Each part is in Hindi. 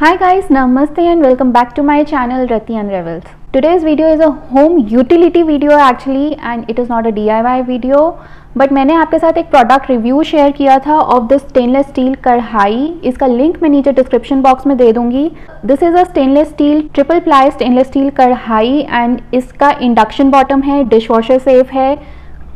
Hi guys, Namaste and welcome back to my channel Rati Unravels. Today's video is a home utility video actually and it is not a DIY video but मैंने आपके साथ एक प्रोडक्ट रिव्यू शेयर किया था ऑफ़ द स्टेनलेस स्टील कढ़ाई। इसका लिंक मैं नीचे डिस्क्रिप्शन बॉक्स में दे दूँगी। This is a stainless steel triple ply stainless steel kadhai and इसका इंडक्शन बॉटम है डिश वॉशर सेफ़ है।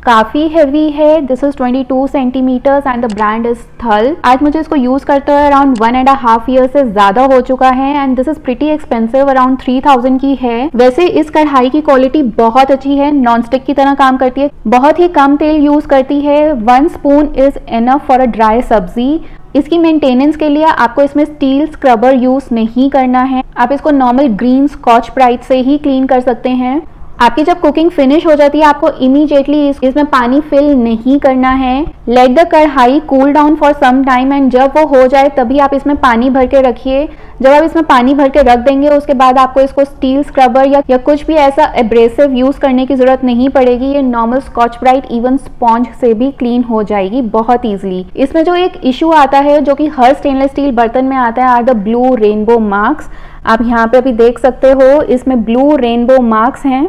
काफ़ी हैवी है। This is 22 centimetres and the brand is थल आज मुझे इसको यूज़ करते हुए around one and half year से ज़्यादा हो चुका है and this is pretty expensive around three thousand की है। वैसे इस कढ़ाई की क्वालिटी बहुत अच्छी है। नॉन स्टिक की तरह काम करती है। बहुत ही कम तेल यूज़ करती है। One spoon is enough for a dry sabzi. इसकी मेंटेनेंस के लिए आपको इसमें स्टील स्क्रबर यूज़ नहीं करना है। आप इसको नॉर्मल ग्रीन स्कॉच ब्राइट से ही क्लीन कर सकते हैं। आपकी जब कुकिंग फिनिश हो जाती है आपको इमीडिएटली इस, इसमें पानी फिल नहीं करना है। Let the kadhai cool down for some time and जब वो हो जाए तभी आप इसमें पानी भर के रखिए। जब आप इसमें पानी भर के रख देंगे उसके बाद आपको इसको स्टील स्क्रबर या, या कुछ भी ऐसा एब्रेसिव यूज़ करने की ज़रूरत नहीं पड़ेगी। ये normal Scotch Brite even sponge से भी क्लीन हो जाएगी बहुत ईजिली इसमें जो एक इशू आता है जो कि हर स्टेनलेस स्टील बर्तन में आता है are the blue rainbow marks आप यहाँ पे अभी देख सकते हो इसमें ब्लू रेनबो मार्क्स हैं।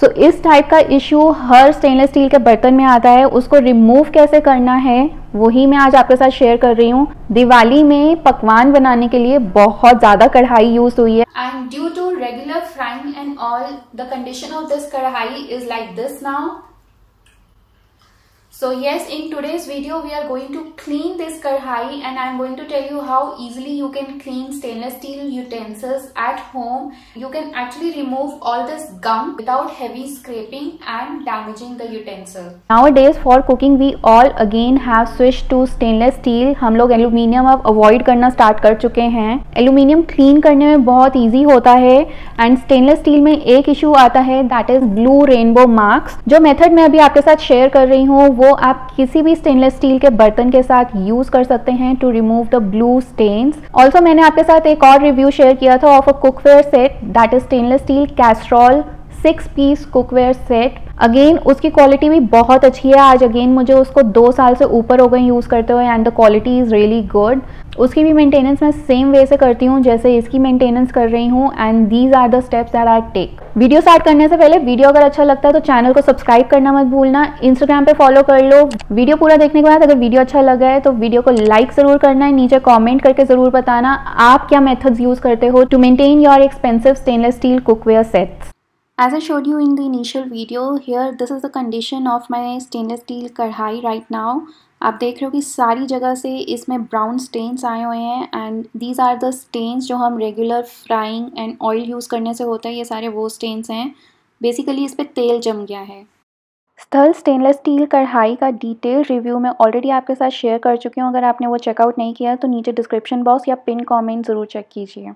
सो so, इस टाइप का इशू हर स्टेनलेस स्टील के बर्तन में आता है। उसको रिमूव कैसे करना है वही मैं आज आपके साथ शेयर कर रही हूँ। दिवाली में पकवान बनाने के लिए बहुत ज़्यादा कढ़ाई यूज़ हुई है। And due to regular frying and all the condition of this kadhai is like this now So yes, in today's video, we are going to clean this karhai and I am going to tell you how easily you can clean stainless steel utensils at home. You can actually remove all this gunk without heavy scraping and damaging the utensil. Nowadays for cooking, we all again have switched to stainless steel. हम लोग एल्यूमिनियम अब अवॉइड करना स्टार्ट कर चुके हैं एल्यूमिनियम क्लीन करने में बहुत ईजी होता है एंड स्टेनलेस स्टील में एक इशू आता है that is blue rainbow marks जो मेथड मैं अभी आपके साथ शेयर कर रही हूँ वो आप किसी भी स्टेनलेस स्टील के बर्तन के साथ यूज़ कर सकते हैं to remove the blue stains also मैंने आपके साथ एक और रिव्यू शेयर किया था of a cookware set that is stainless steel Castrol six piece cookware set again उसकी क्वालिटी भी बहुत अच्छी है। आज अगेन मुझे उसको दो साल से ऊपर हो गए यूज़ करते हुए and the quality is really good उसकी भी मेंटेनेंस मैं सेम वे से करती हूँ, जैसे इसकी मेंटेनेंस कर रही हूँ and these are the steps that I take video start करने से पहले वीडियो अगर अच्छा लगता है तो चैनल को सब्सक्राइब करना मत भूलना। इंस्टाग्राम पे फॉलो कर लो। वीडियो पूरा देखने के बाद अगर वीडियो अच्छा लगा है तो वीडियो को लाइक ज़रूर करना है। नीचे कॉमेंट करके ज़रूर बताना आप क्या मेथड्स यूज़ करते हो to maintain your expensive stainless steel cookware sets As I showed you in the initial video, here this is the condition of my stainless steel कढ़ाई right now. आप देख रहे हो कि सारी जगह से इसमें ब्राउन स्टेन्स आए हुए हैं and these are the stains जो हम regular frying and oil use करने से होता है ये सारे वो स्टेन्स हैं। बेसिकली इस पर तेल जम गया है। स्थल स्टेनलेस स्टील कढ़ाई का डिटेल रिव्यू मैं ऑलरेडी आपके साथ शेयर कर चुकी हूँ। अगर आपने वो चेकआउट नहीं किया तो नीचे डिस्क्रिप्शन बॉक्स या पिन कमेंट ज़रूर चेक कीजिए।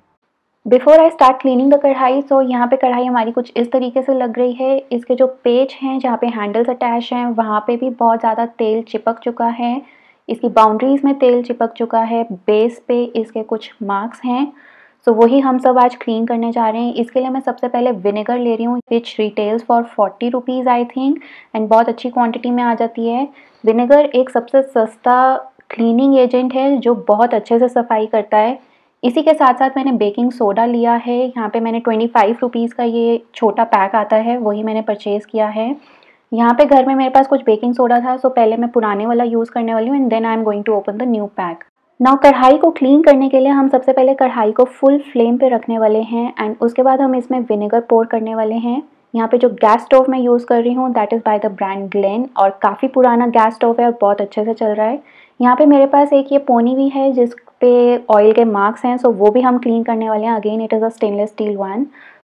Before I start cleaning the kadhai so यहाँ पे कढ़ाई हमारी कुछ इस तरीके से लग रही है। इसके जो पेज हैं जहाँ पे हैंडल्स अटैच हैं वहाँ पे भी बहुत ज़्यादा तेल चिपक चुका है। इसकी बाउंड्रीज़ में तेल चिपक चुका है। बेस पे इसके कुछ मार्क्स हैं। सो so, वही हम सब आज क्लीन करने जा रहे हैं। इसके लिए मैं सबसे पहले विनेगर ले रही हूँ। Which retails for forty rupees I think and बहुत अच्छी क्वांटिटी में आ जाती है। विनेगर एक सबसे सस्ता क्लीनिंग एजेंट है जो बहुत अच्छे से सफ़ाई करता है। इसी के साथ साथ मैंने बेकिंग सोडा लिया है। यहाँ पे मैंने ट्वेंटी फाइव रुपीज़ का ये छोटा पैक आता है, वही मैंने परचेज़ किया है। यहाँ पे घर में मेरे पास कुछ बेकिंग सोडा था सो पहले मैं पुराने वाला यूज़ करने वाली हूँ and then I am going to open the new pack now कढ़ाई को क्लीन करने के लिए हम सबसे पहले कढ़ाई को फुल फ्लेम पे रखने वाले हैं एंड उसके बाद हम इसमें विनेगर पोर करने वाले हैं। यहाँ पे जो गैस स्टोव मैं यूज़ कर रही हूँ that is by the brand Glen और काफ़ी पुराना गैस स्टोव है और बहुत अच्छे से चल रहा है। यहाँ पे मेरे पास एक ये पोनी भी है जिस पे ऑयल के मार्क्स हैं सो वो भी हम क्लीन करने वाले हैं। Again it is a stainless steel one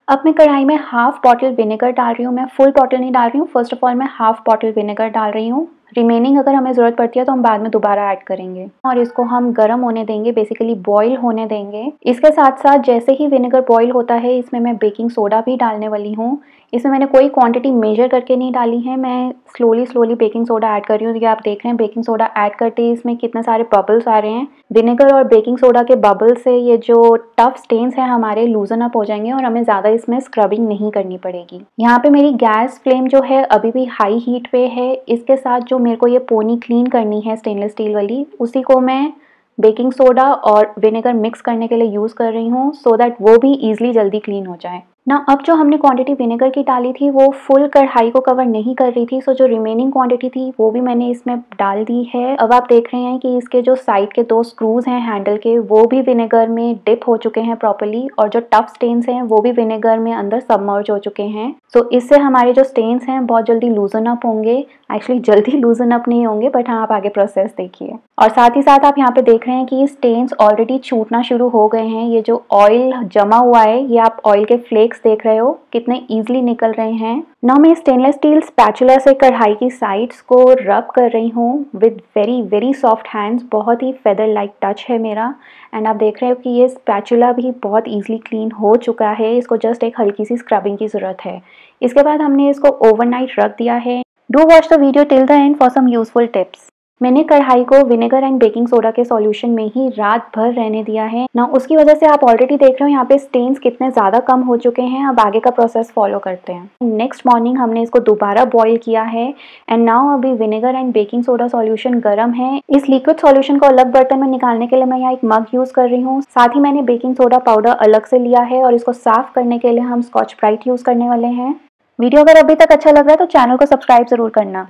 अब मैं कढ़ाई में हाफ़ बॉटल विनेगर डाल रही हूँ। मैं फुल बॉटल नहीं डाल रही हूँ। फ़र्स्ट ऑफ़ ऑल मैं हाफ़ बॉटल विनेगर डाल रही हूँ। रिमेनिंग अगर हमें ज़रूरत पड़ती है तो हम बाद में दोबारा ऐड करेंगे। और इसको हम गर्म होने देंगे बेसिकली बॉईल होने देंगे। इसके साथ साथ जैसे ही विनेगर बॉईल होता है, इसमें मैं बेकिंग सोडा भी डालने वाली हूँ। इसमें मैंने कोई क्वांटिटी मेजर करके नहीं डाली है। मैं slowly slowly baking soda add कर रही हूँ। ये आप देख रहे हैं बेकिंग सोडा ऐड करते ही इसमें कितने सारे बबल्स आ रहे हैं। विनेगर और बेकिंग सोडा के बबल से ये जो टफ स्टेन्स हैं, हमारे लूजन अप हो जाएँगे और हमें ज़्यादा इसमें स्क्रबिंग नहीं करनी पड़ेगी। यहाँ पे मेरी गैस फ्लेम जो है, अभी भी हाई हीट पे है। इसके साथ जो मेरे को ये पोनी क्लीन करनी है स्टेनलेस स्टील वाली, उसी को मैं बेकिंग सोडा और विनेगर मिक्स करने के लिए यूज़ कर रही हूँ सो दैट वो भी ईजिली जल्दी क्लीन हो जाए। ना, अब जो हमने क्वांटिटी विनेगर की डाली थी, वो फुल कढ़ाई को कवर नहीं कर रही थी सो जो रिमेनिंग क्वांटिटी थी, वो भी मैंने इसमें डाल दी है। अब आप देख रहे हैं कि इसके जो साइड के दो स्क्रूज हैं हैंडल के, वो भी विनेगर में डिप हो चुके हैं प्रॉपरली और जो टफ स्टेन्स हैं, वो भी विनेगर में अंदर सबमर्ज हो चुके हैं। सो so, इससे हमारे जो स्टेन्स हैं, बहुत जल्दी लूजन अप होंगे। एक्चुअली जल्दी लूजन अप नहीं होंगे बट हाँ आप आगे प्रोसेस देखिए। और साथ ही साथ आप यहाँ पे देख रहे हैं कि स्टेन्स ऑलरेडी छूटना शुरू हो गए हैं। ये जो ऑयल जमा हुआ है, ये आप ऑयल के फ्लेक्स देख रहे हो, कितने ईजिली निकल रहे हैं। ना मैं स्टेनलेस स्टील स्पैचुला से कढ़ाई की साइड्स को रब कर रही हूँ with very very soft hands बहुत ही फेदर लाइक टच है मेरा। एंड आप देख रहे हो कि ये स्पैचुला भी बहुत ईजिली क्लीन हो चुका है। इसको जस्ट एक हल्की सी स्क्रबिंग की ज़रूरत है। इसके बाद हमने इसको ओवरनाइट रख दिया है। Do watch the video till the end for some useful tips मैंने कढ़ाई को विनेगर एंड बेकिंग सोडा के सॉल्यूशन में ही रात भर रहने दिया है। ना उसकी वजह से आप ऑलरेडी देख रहे हो यहाँ पे स्टेन्स कितने ज़्यादा कम हो चुके हैं। अब आगे का प्रोसेस फॉलो करते हैं। नेक्स्ट मॉर्निंग हमने इसको दोबारा बॉईल किया है। एंड नाउ अभी vinegar and baking soda solution गर्म है। इस लिक्विड सॉल्यूशन को अलग बर्तन में निकालने के लिए मैं यहाँ एक मग यूज़ कर रही हूँ। साथ ही मैंने बेकिंग सोडा पाउडर अलग से लिया है और इसको साफ़ करने के लिए हम स्कॉच ब्राइट यूज़ करने वाले हैं। वीडियो अगर अभी तक अच्छा लग रहा है तो चैनल को सब्सक्राइब ज़रूर करना।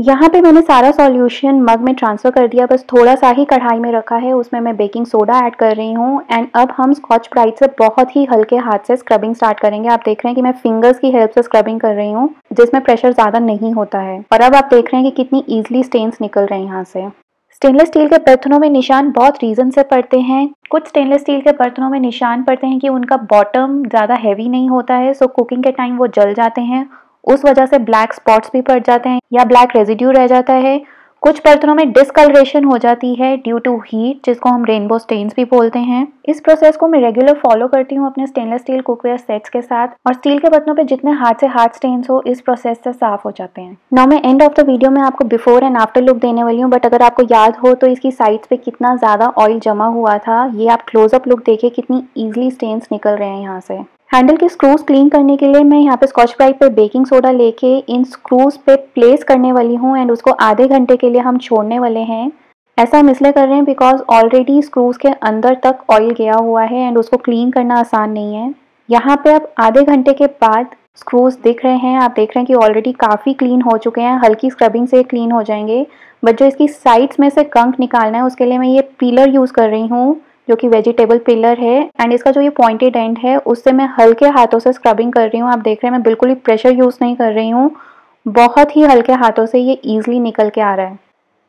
यहाँ पे मैंने सारा सॉल्यूशन मग में ट्रांसफ़र कर दिया, बस थोड़ा सा ही कढ़ाई में रखा है, उसमें मैं बेकिंग सोडा ऐड कर रही हूँ एंड अब हम स्कॉच ब्राइट से बहुत ही हल्के हाथ से स्क्रबिंग स्टार्ट करेंगे। आप देख रहे हैं कि मैं फिंगर्स की हेल्प से स्क्रबिंग कर रही हूँ, जिसमें प्रेशर ज़्यादा नहीं होता है। और अब आप देख रहे हैं कि कितनी ईजिली स्टेन्स निकल रहे हैं यहाँ से। स्टेनलेस स्टील के बर्तनों में निशान बहुत रीज़न से पड़ते हैं। कुछ स्टेनलेस स्टील के बर्तनों में निशान पड़ते हैं कि उनका बॉटम ज़्यादा हैवी नहीं होता है सो कुकिंग के टाइम वो जल जाते हैं। उस वजह से ब्लैक स्पॉट्स भी पड़ जाते हैं या ब्लैक रेजिड्यू रह जाता है। कुछ बर्तनों में डिसकलरेशन हो जाती है ड्यू टू हीट जिसको हम रेनबो स्टेन्स भी बोलते हैं। इस प्रोसेस को मैं रेगुलर फॉलो करती हूँ अपने स्टेनलेस स्टील कुकवेयर सेट्स के साथ और स्टील के बर्तनों पे जितने हाथ से हाथ स्टेन्स हो, इस प्रोसेस से साफ़ हो जाते हैं। नाउ मैं एंड ऑफ़ द वीडियो में आपको बिफोर एंड आफ्टर लुक देने वाली हूँ बट अगर आपको याद हो तो इसकी साइड्स पे कितना ज़्यादा ऑयल जमा हुआ था, ये आप क्लोजअप लुक देखिए, कितनी ईजिली स्टेन्स निकल रहे हैं यहाँ से। हैंडल के स्क्रूज क्लीन करने के लिए मैं यहाँ पे स्कॉच ब्राइट पे बेकिंग सोडा लेके इन स्क्रूज पे प्लेस करने वाली हूँ एंड उसको आधे घंटे के लिए हम छोड़ने वाले हैं। ऐसा हम इसलिए कर रहे हैं बिकॉज़ ऑलरेडी स्क्रूज के अंदर तक ऑयल गया हुआ है एंड उसको क्लीन करना आसान नहीं है। यहाँ पे अब आधे घंटे के बाद स्क्रूज दिख रहे हैं। आप देख रहे हैं कि ऑलरेडी काफ़ी क्लीन हो चुके हैं। हल्की स्क्रबिंग से क्लीन हो जाएँगे। बट जो इसकी साइड्स में से कंक निकालना है, उसके लिए मैं ये पीलर यूज़ कर रही हूँ। जो कि वेजिटेबल पिलर है एंड इसका जो ये पॉइंटेड एंड है, उससे मैं हल्के हाथों से स्क्रबिंग कर रही हूँ। आप देख रहे हैं, मैं बिल्कुल ही प्रेशर यूज़ नहीं कर रही हूँ। बहुत ही हल्के हाथों से ये ईजिली निकल के आ रहा है।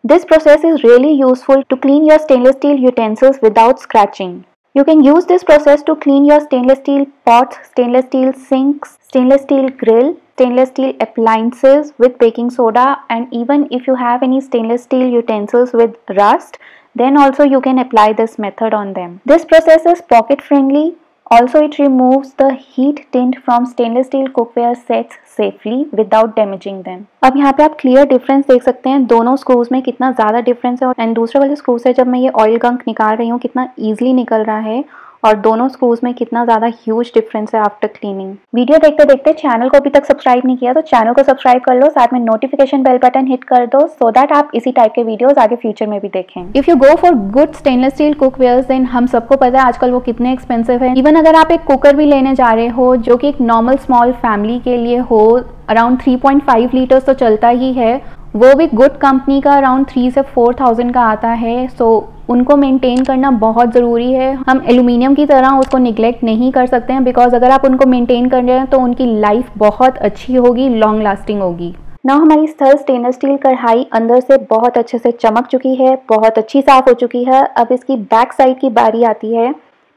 This process is really useful to clean your stainless steel utensils without scratching you can use this process to clean your stainless steel pots stainless steel sink stainless steel grill stainless steel appliances with baking soda and even if you have any stainless steel utensils with rust then also you can apply this method on them. This process is pocket friendly. Also it removes the heat tint from stainless steel cookware sets safely without damaging them. अब यहाँ पे आप clear difference देख सकते हैं दोनों screws में कितना ज़्यादा difference है एंड दूसरे वाले screws से जब मैं ये oil gunk निकाल रही हूँ कितना easily निकल रहा है और दोनों स्क्रूज में कितना ज़्यादा ह्यूज डिफरेंस है आफ्टर क्लीनिंग वीडियो देखते देखते चैनल को अभी तक सब्सक्राइब नहीं किया तो चैनल को सब्सक्राइब कर लो साथ में नोटिफिकेशन बेल बटन हिट कर दो सो दैट आप इसी टाइप के वीडियोस आगे फ्यूचर में भी देखें. If you go for good stainless steel cookware then हम सबको पता है आजकल वो कितने एक्सपेंसिव है. इवन अगर आप एक कुकर भी लेने जा रहे हो जो कि एक नॉर्मल स्मॉल फैमिली के लिए हो अराउंड 3.5 लीटर्स तो चलता ही है वो भी गुड कंपनी का अराउंड थ्री से फोर थाउज़ेंड का आता है सो so, उनको मेंटेन करना बहुत ज़रूरी है। हम एल्यूमिनियम की तरह उसको निगलेक्ट नहीं कर सकते हैं बिकॉज़ अगर आप उनको मेंटेन कर रहे हैं तो उनकी लाइफ बहुत अच्छी होगी लॉन्ग लास्टिंग होगी। ना हमारी स्थल स्टेनलेस स्टील कढ़ाई अंदर से बहुत अच्छे से चमक चुकी है, बहुत अच्छी साफ़ हो चुकी है। अब इसकी बैक साइड की बारी आती है।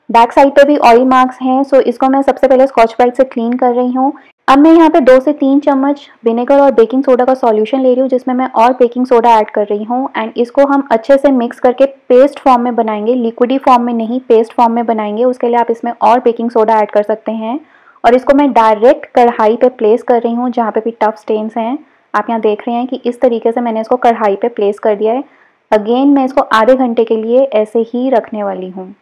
बैक साइड पे भी ऑयल मार्क्स हैं सो इसको मैं सबसे पहले स्कॉच ब्राइट से क्लीन कर रही हूँ। अब मैं यहाँ पे दो से तीन चम्मच विनेगर और बेकिंग सोडा का सॉल्यूशन ले रही हूँ, जिसमें मैं और बेकिंग सोडा ऐड कर रही हूँ एंड इसको हम अच्छे से मिक्स करके पेस्ट फॉर्म में बनाएँगे लिक्विडी फॉर्म में नहीं पेस्ट फॉर्म में बनाएँगे। उसके लिए आप इसमें और बेकिंग सोडा ऐड कर सकते हैं और इसको मैं डायरेक्ट कढ़ाई पे प्लेस कर रही हूँ, जहाँ पे भी टफ स्टेन्स हैं। आप यहाँ देख रहे हैं कि इस तरीके से मैंने इसको कढ़ाई पे प्लेस कर दिया है। अगेन मैं इसको आधे घंटे के लिए ऐसे ही रखने वाली हूँ।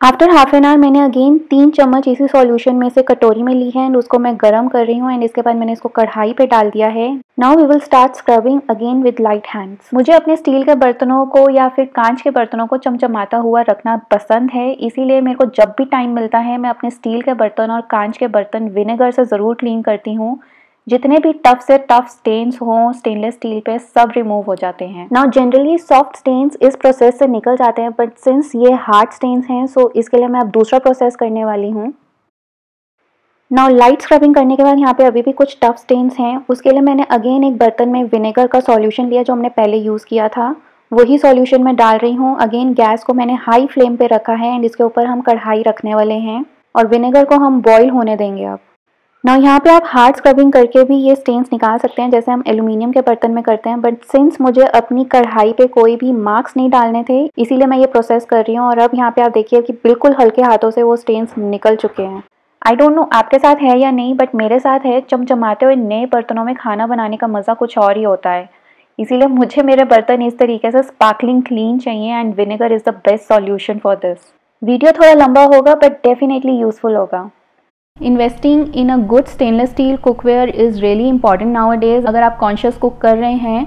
आफ्टर हाफ़ एन आवर मैंने अगेन तीन चम्मच इसी सॉल्यूशन में से कटोरी में ली है एंड उसको मैं गर्म कर रही हूँ एंड इसके बाद मैंने इसको कढ़ाई पे डाल दिया है। Now we will start scrubbing again with light hands मुझे अपने स्टील के बर्तनों को या फिर कांच के बर्तनों को चमचमाता हुआ रखना पसंद है। इसीलिए मेरे को जब भी टाइम मिलता है, मैं अपने स्टील के बर्तन और कांच के बर्तन विनेगर से ज़रूर क्लीन करती हूँ। जितने भी टफ से टफ स्टेन्स हों स्टेनलेस स्टील पे सब रिमूव हो जाते हैं। नाउ जनरली सॉफ्ट स्टेन्स इस प्रोसेस से निकल जाते हैं बट सिंस ये हार्ड स्टेन्स हैं सो इसके लिए मैं अब दूसरा प्रोसेस करने वाली हूँ। नाउ लाइट स्क्रबिंग करने के बाद यहाँ पे अभी भी कुछ टफ स्टेन्स हैं। उसके लिए मैंने अगेन एक बर्तन में विनेगर का सॉल्यूशन लिया जो हमने पहले यूज़ किया था। वही सॉल्यूशन मैं डाल रही हूँ। अगेन गैस को मैंने हाई फ्लेम पे रखा है एंड इसके ऊपर हम कढ़ाई रखने वाले हैं। और विनेगर को हम बॉईल होने देंगे अब। ना यहाँ पे आप हार्ड स्क्रबिंग करके भी ये स्टेन्स निकाल सकते हैं, जैसे हम एल्यूमिनियम के बर्तन में करते हैं बट सिंस मुझे अपनी कढ़ाई पे कोई भी मार्क्स नहीं डालने थे, इसीलिए मैं ये प्रोसेस कर रही हूँ और अब यहाँ पे आप देखिए कि बिल्कुल हल्के हाथों से वो स्टेन्स निकल चुके हैं। आई डोंट नो आपके साथ है या नहीं बट मेरे साथ है, चमचमाते हुए नए बर्तनों में खाना बनाने का मज़ा कुछ और ही होता है। इसीलिए मुझे मेरे बर्तन इस तरीके से स्पार्कलिंग क्लीन चाहिए and vinegar is the best solution for this video थोड़ा लंबा होगा बट डेफिनेटली यूज़फुल होगा। Investing in a good stainless steel cookware is really important nowadays अगर आप कॉन्शियस कुक कर रहे हैं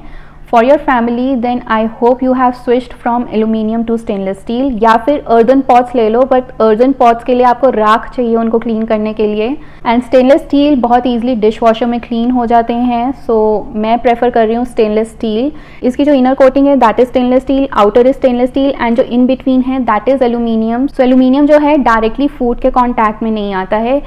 for your family then I hope you have switched from aluminium to stainless steel या फिर अर्दन पॉट्स ले लो बट अर्दन पॉट्स के लिए आपको राख चाहिए उनको क्लीन करने के लिए. एंड स्टेनलेस स्टील बहुत ईजिली डिश वॉशर में क्लीन हो जाते हैं. सो so, मैं प्रेफर कर रही हूँ स्टेनलेस स्टील इसकी जो इनर कोटिंग है that is stainless steel outer is stainless steel and जो इन बिटवीन है that is aluminium so aluminium जो है डायरेक्टली फ़ूड के कॉन्टैक्ट में नहीं आता है.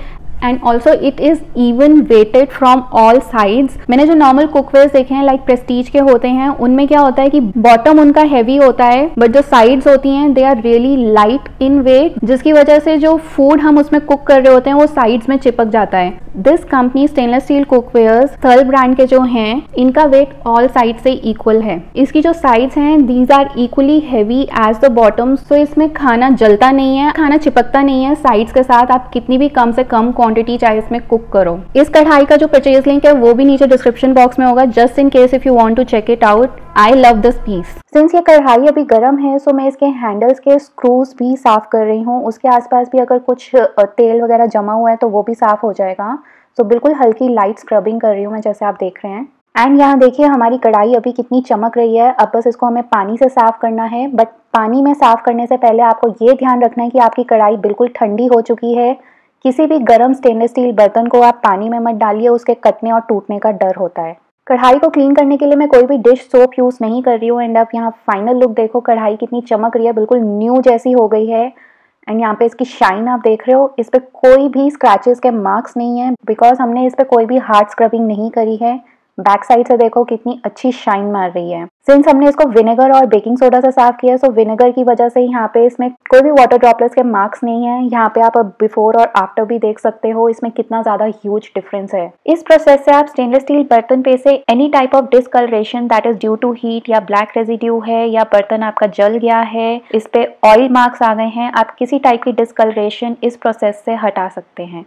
And also it is even weighted from all sides मैंने जो नॉर्मल कुकवेयर देखे हैं लाइक like प्रेस्टीज के होते हैं, उनमें क्या होता है कि बॉटम उनका हैवी होता है बट जो साइड्स होती हैं they are really light in weight जिसकी वजह से जो फ़ूड हम उसमें कुक कर रहे होते हैं, वो साइड्स में चिपक जाता है। This company stainless steel cookware थर्ल brand के जो हैं, इनका वेट ऑल साइड से इक्वल है। इसकी जो साइड्स हैं these are equally heavy as the bottom so इसमें खाना जलता नहीं है, खाना चिपकता नहीं है साइड्स के साथ। आप कितनी भी कम से कम क्वांटिटी चाहे इसमें कुक करो। इस कढ़ाई का जो परचेज लिंक है वो भी नीचे डिस्क्रिप्शन बॉक्स में होगा। Just in case if you want to check it out I love this piece since ये कढ़ाई अभी गर्म है सो मैं इसके हैंडल्स के स्क्रूज भी साफ़ कर रही हूँ। उसके आसपास भी अगर कुछ तेल वगैरह जमा हुआ है तो वो भी साफ़ हो जाएगा। सो so, बिल्कुल हल्की लाइट स्क्रबिंग कर रही हूँ मैं जैसे आप देख रहे हैं। एंड यहाँ देखिए हमारी कढ़ाई अभी कितनी चमक रही है। अब बस इसको हमें पानी से साफ़ करना है। बट पानी में साफ़ करने से पहले आपको ये ध्यान रखना है कि आपकी कढ़ाई बिल्कुल ठंडी हो चुकी है। किसी भी गर्म स्टेनलेस स्टील बर्तन को आप पानी में मत डालिए, उसके कटने और टूटने का डर होता है। कढ़ाई को क्लीन करने के लिए मैं कोई भी डिश सोप यूज़ नहीं कर रही हूँ एंड आप यहाँ फाइनल लुक देखो, कढ़ाई कितनी चमक रही है, बिल्कुल न्यू जैसी हो गई है। एंड यहाँ पे इसकी शाइन आप देख रहे हो, इस पर कोई भी स्क्रैचेस के मार्क्स नहीं है बिकॉज़ हमने इस पर कोई भी हार्ड स्क्रबिंग नहीं करी है। बैक साइड से देखो कितनी अच्छी शाइन मार रही है। सिंस हमने इसको विनेगर और बेकिंग सोडा से साफ़ किया सो विनेगर की वजह से यहाँ पे इसमें कोई भी वाटर ड्रॉपलेट्स के मार्क्स नहीं है। यहाँ पे आप बिफोर और आफ्टर भी देख सकते हो, इसमें कितना ज़्यादा ह्यूज डिफरेंस है। इस प्रोसेस से आप स्टेनलेस स्टील बर्तन पे से any type of discoloration that is due to heat या ब्लैक रेजिड्यू है, या बर्तन आपका जल गया है, इस पे ऑयल मार्क्स आ गए हैं, आप किसी टाइप की डिसकलरेशन इस प्रोसेस से हटा सकते हैं।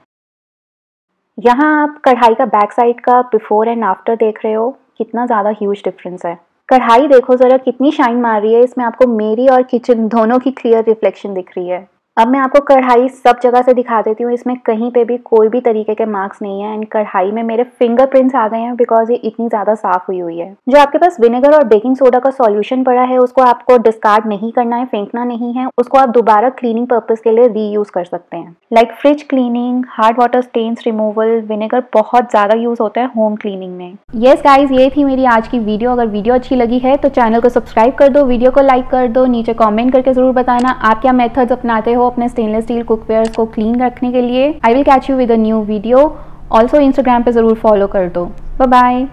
यहाँ आप कढ़ाई का बैक साइड का बिफोर एंड आफ्टर देख रहे हो, कितना ज़्यादा ह्यूज डिफरेंस है। कढ़ाई देखो ज़रा, कितनी शाइन मार रही है, इसमें आपको मेरी और किचन दोनों की क्लियर रिफ्लेक्शन दिख रही है। अब मैं आपको कढ़ाई सब जगह से दिखा देती हूँ, इसमें कहीं पे भी कोई भी तरीके के मार्क्स नहीं है। एंड कढ़ाई में मेरे फिंगरप्रिंट्स आ गए हैं बिकॉज़ ये इतनी ज़्यादा साफ़ हुई हुई है। जो आपके पास विनेगर और बेकिंग सोडा का सॉल्यूशन पड़ा है, उसको आपको डिस्कार्ड नहीं करना है, फेंकना नहीं है, उसको आप दोबारा क्लीनिंग पर्पज के लिए रीयूज कर सकते हैं। Like fridge cleaning hard water stains removal vinegar बहुत ज़्यादा यूज़ होता है होम क्लीनिंग में। येस गाइज़ ये थी मेरी आज की वीडियो अगर वीडियो अच्छी लगी है तो चैनल को सब्सक्राइब कर दो वीडियो को लाइक कर दो, नीचे कॉमेंट करके ज़रूर बताना आप क्या मेथड्स अपनाते अपने स्टेनलेस स्टील कुकवेयर को क्लीन रखने के लिए। I will catch you with a new video also Instagram पे ज़रूर फॉलो कर दो। बाय